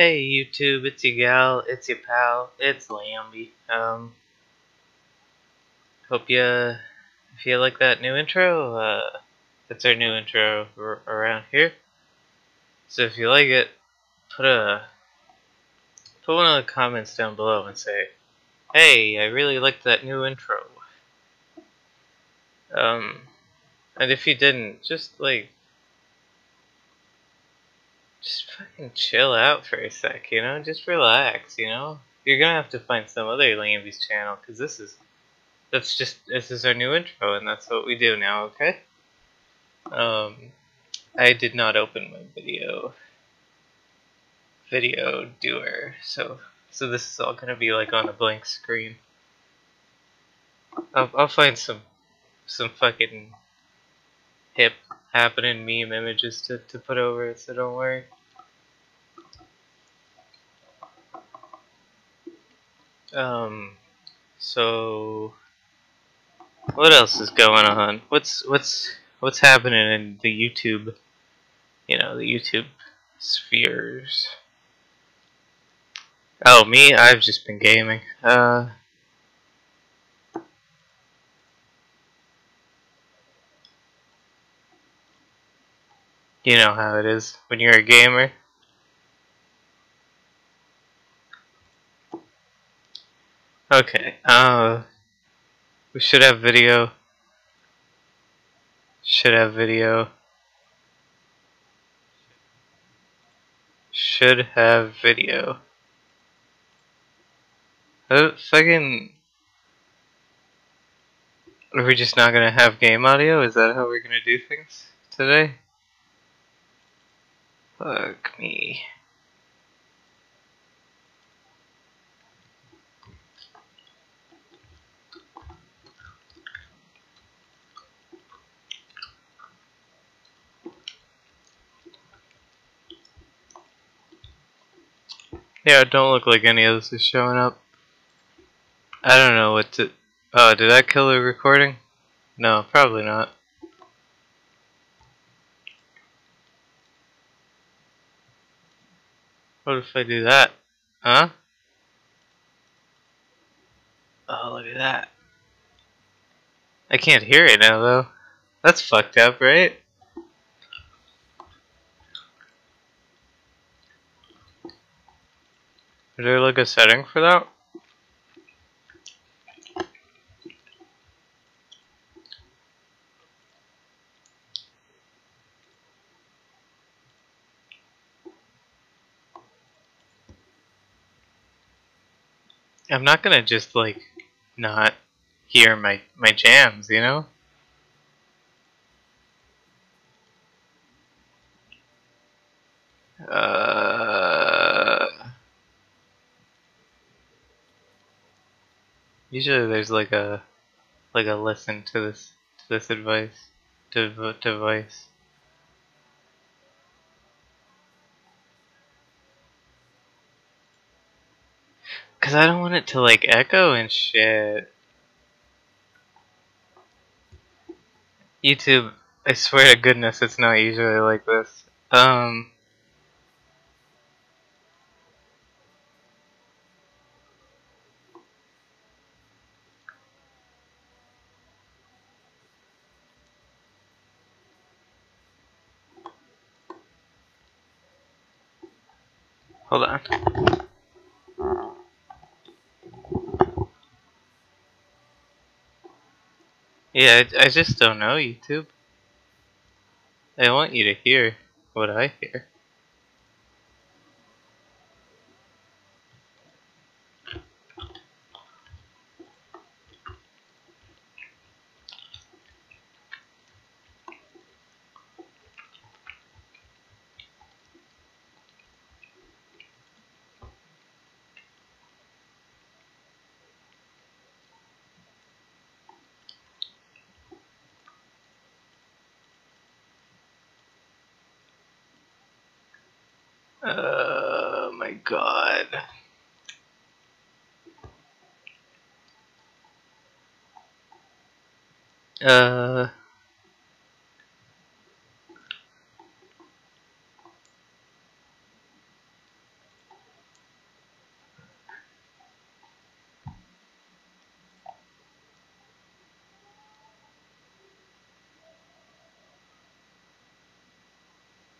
Hey YouTube, it's your gal, it's your pal, it's Lambie. Um, hope you, if you like that new intro, uh, it's our new intro around here. So if you like it, put a, put one of the comments down below and say, hey, I really liked that new intro. Um, and if you didn't, just like, just fucking chill out for a sec, you know? Just relax, you know? You're gonna have to find some other Lambie's channel, because this is, that's just, this is our new intro, and that's what we do now, okay? Um, I did not open my video, video doer, so, so this is all gonna be like on a blank screen. I'll, I'll find some, some fucking hip happening meme images to, to put over it, so don't worry. Um, so what else is going on? What's what's what's happening in the YouTube, you know, the YouTube spheres? Oh, me? I've just been gaming. Uh, You know how it is when you're a gamer. Okay, uh, we should have video. Should have video. Should have video. Uh, fucking. Are we just not gonna have game audio? Is that how we're gonna do things today? Fuck me. Yeah, don't look like any of this is showing up. I don't know what to... Oh, did I kill the recording? No, probably not. What if I do that? Huh? Oh, look at that. I can't hear it now, though. That's fucked up, right? Is there like a setting for that? I'm not gonna just like not hear my my jams, you know. Uh, usually there's like a like a listen to this to this advice to device. Because I don't want it to like echo and shit. YouTube, I swear to goodness it's not usually like this. Um... Hold on. Yeah, I, I just don't know YouTube. I want you to hear what I hear. Oh my god. Uh.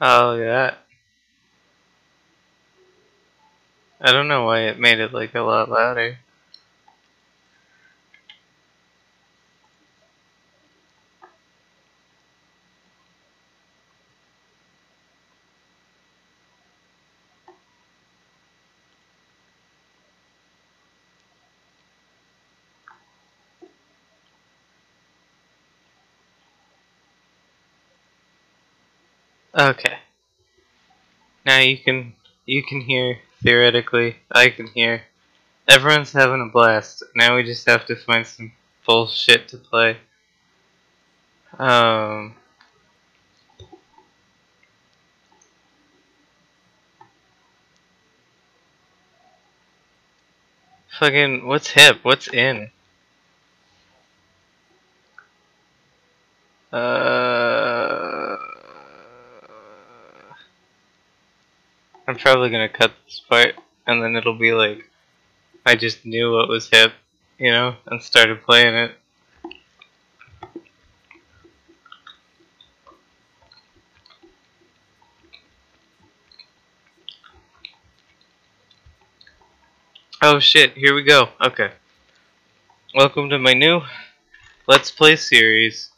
Oh, yeah. I don't know why it made it like a lot louder. Okay. Now you can you can hear theoretically. I can hear. Everyone's having a blast. Now we just have to find some bullshit to play. Um. Fucking, what's hip? What's in? Uh. I'm probably gonna cut this part, and then it'll be like, I just knew what was hip, you know, and started playing it. Oh shit, here we go. Okay. Welcome to my new Let's Play series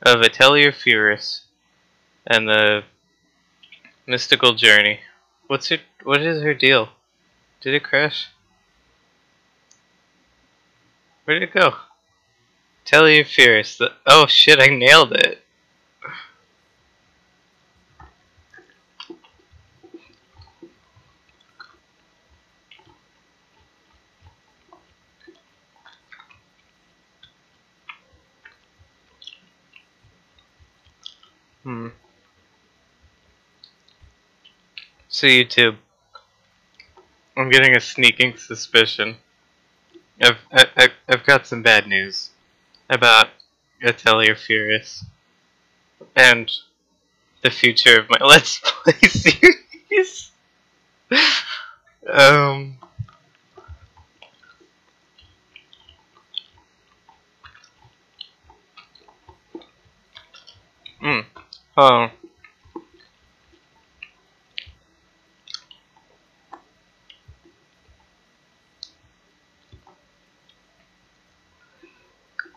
of Atelier Firis and the Mystical Journey. What's her? What is her deal? Did it crash? Where did it go? Tell you fierce. The, oh shit! I nailed it. Hmm. So YouTube, I'm getting a sneaking suspicion. I've I, I've got some bad news about Atelier Firis and the future of my Let's Play series. um. Hmm. Oh.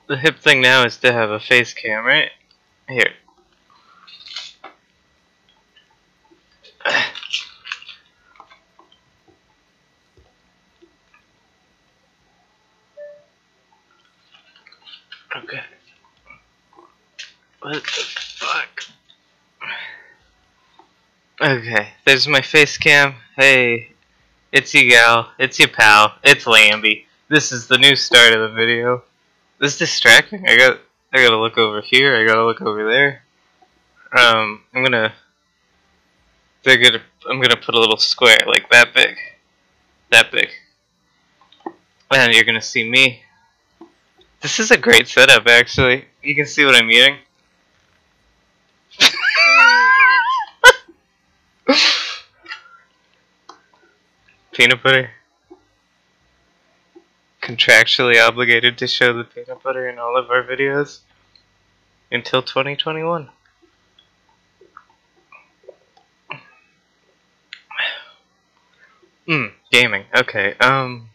The hip thing now is to have a face cam, right? Here. Okay. What the fuck? Okay, there's my face cam. Hey, it's you gal, it's your pal, it's Lambie. This is the new start of the video. This is distracting. I got I gotta look over here. I gotta look over there. Um, I'm gonna they're gonna I'm gonna put a little square like that big, that big, and you're gonna see me. This is a great setup, actually. You can see what I'm eating. Peanut butter contractually obligated to show the peanut butter in all of our videos until 2021. Hmm, gaming. Okay, um,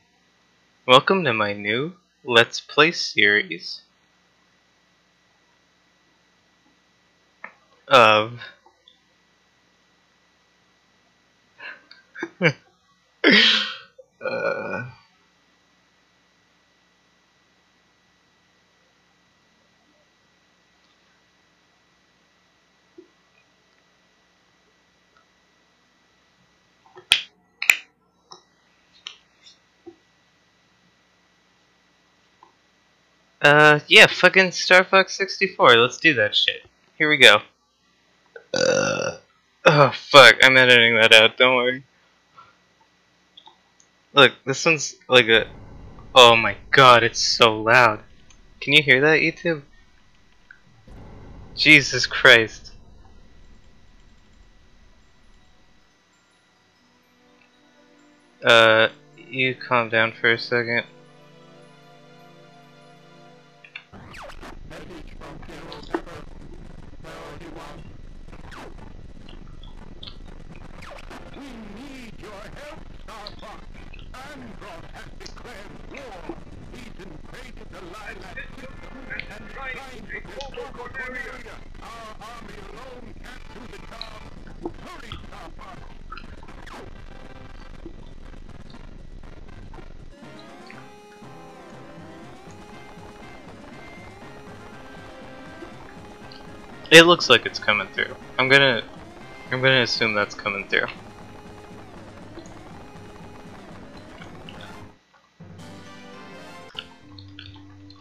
welcome to my new Let's Play series of uh Uh, yeah, fucking Star Fox 64. Let's do that shit. Here we go. Uh, oh, fuck. I'm editing that out. Don't worry. Look, this one's like a... Oh my god, it's so loud. Can you hear that, YouTube? Jesus Christ. Uh, you calm down for a second. Andross has declared war. He's invaded the Lylat system and trying to destroy Corneria. Our army alone can't do the job. Hurry, Star Fox. It looks like it's coming through. I'm gonna I'm gonna assume that's coming through.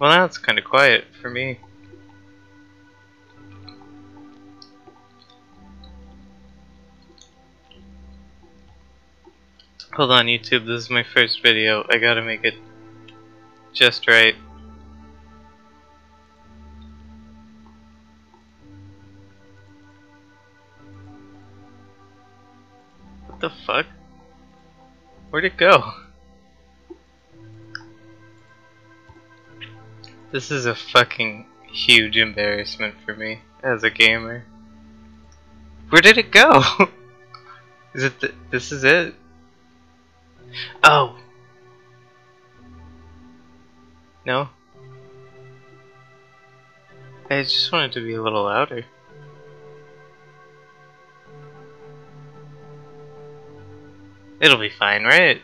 Well now it's kinda quiet for me. Hold on YouTube, this is my first video. I gotta make it just right. What the fuck? Where'd it go? This is a fucking huge embarrassment for me as a gamer. Where did it go? is it th this is it? Oh. No? I just wanted to be a little louder. It'll be fine, right?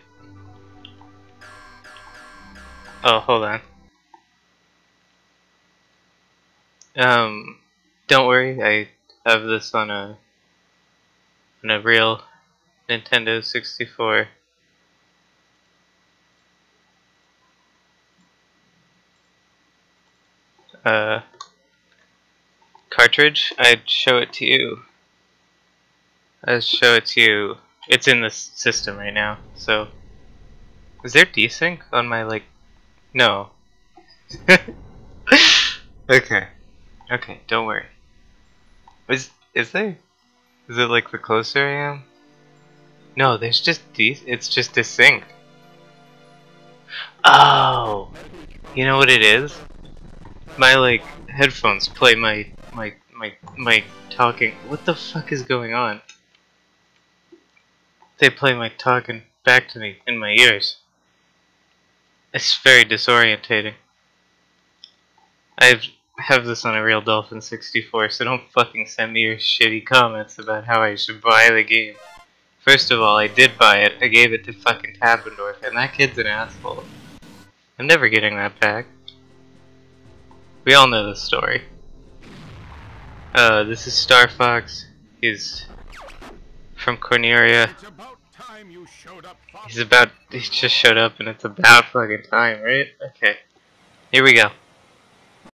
Oh, hold on. Um, don't worry, I have this on a on a real Nintendo 64. Uh, cartridge. I'd show it to you. I'd show it to you. It's in the system right now. So, is there desync on my like? No. okay. Okay. Don't worry. Is is there? Is it like the closer I am? No, there's just de. It's just desync. Oh. You know what it is? my like headphones play my my my my talking. What the fuck is going on? They play my talking back to me in my ears. It's very disorientating. I have this on a real Dolphin 64, so don't fucking send me your shitty comments about how I should buy the game. First of all, I did buy it. I gave it to fucking Tappendorf, and that kid's an asshole. I'm never getting that back. We all know the story. Uh, this is Star Fox. He's from Corneria. He's about, he just showed up and it's about fucking time, right? Okay. Here we go.